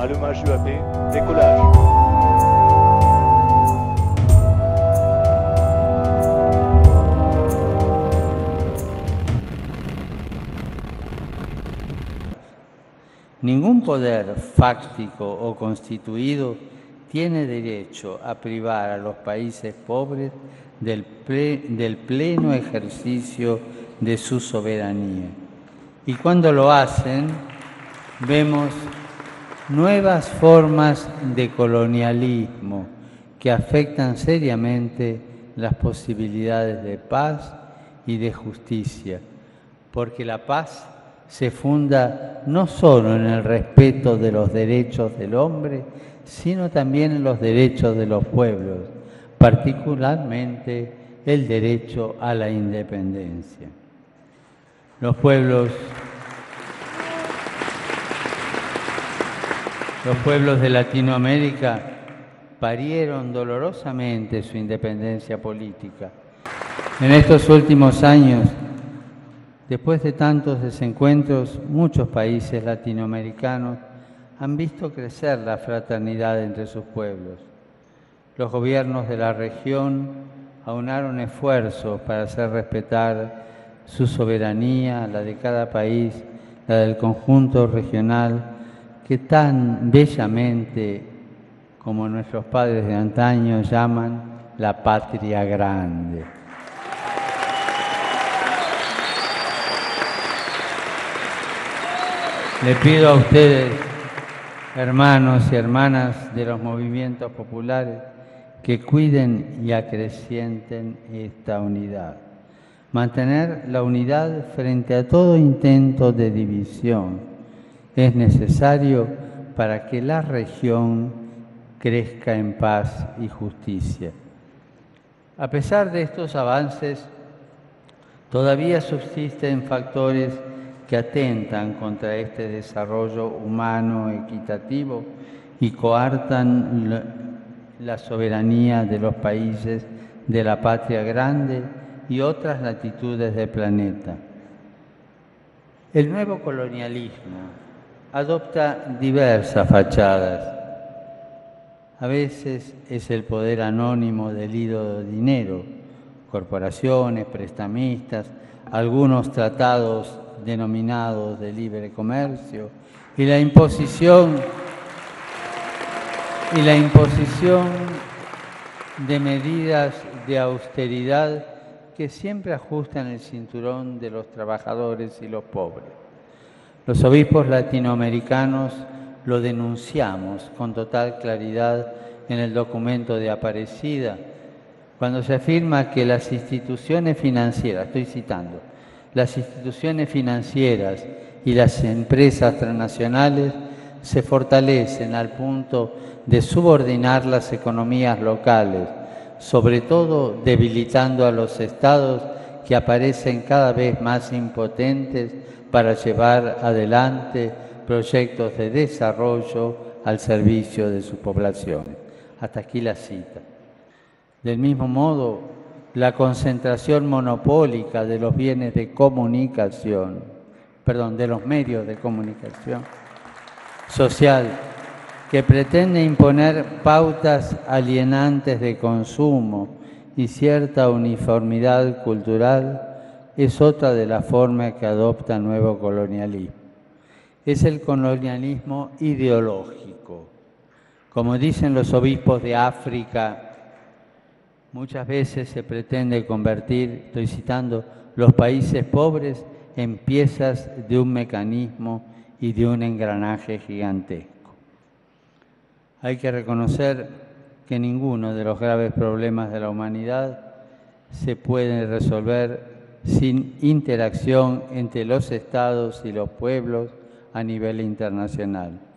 Allumage UAP, décollage. Ningún poder fáctico o constituido tiene derecho a privar a los países pobres del, del pleno ejercicio de su soberanía. Y cuando lo hacen, vemos nuevas formas de colonialismo que afectan seriamente las posibilidades de paz y de justicia, porque la paz se funda no solo en el respeto de los derechos del hombre, sino también en los derechos de los pueblos, particularmente el derecho a la independencia. Los pueblos Los pueblos de Latinoamérica parieron dolorosamente su independencia política. En estos últimos años, después de tantos desencuentros, muchos países latinoamericanos han visto crecer la fraternidad entre sus pueblos. Los gobiernos de la región aunaron esfuerzos para hacer respetar su soberanía, la de cada país, la del conjunto regional, que tan bellamente, como nuestros padres de antaño llaman, la patria grande. Le pido a ustedes, hermanos y hermanas de los movimientos populares, que cuiden y acrecienten esta unidad. Mantener la unidad frente a todo intento de división es necesario para que la región crezca en paz y justicia. A pesar de estos avances, todavía subsisten factores que atentan contra este desarrollo humano equitativo y coartan la, soberanía de los países de la patria grande y otras latitudes del planeta. El nuevo colonialismo adopta diversas fachadas. A veces es el poder anónimo del ido dinero, corporaciones, prestamistas, algunos tratados denominados de libre comercio y la imposición y la imposición de medidas de austeridad que siempre ajustan el cinturón de los trabajadores y los pobres. Los obispos latinoamericanos lo denunciamos con total claridad en el documento de Aparecida, cuando se afirma que las instituciones financieras, estoy citando, las instituciones financieras y las empresas transnacionales se fortalecen al punto de subordinar las economías locales, sobre todo debilitando a los estados que aparecen cada vez más impotentes para llevar adelante proyectos de desarrollo al servicio de sus poblaciones. Hasta aquí la cita. Del mismo modo, la concentración monopólica de los bienes de comunicación, perdón, de los medios de comunicación social, que pretende imponer pautas alienantes de consumo y cierta uniformidad cultural, es otra de las formas que adopta el nuevo colonialismo. Es el colonialismo ideológico. Como dicen los obispos de África, muchas veces se pretende convertir, estoy citando, los países pobres en piezas de un mecanismo y de un engranaje gigantesco. Hay que reconocer que ninguno de los graves problemas de la humanidad se puede resolver sin interacción entre los estados y los pueblos a nivel internacional.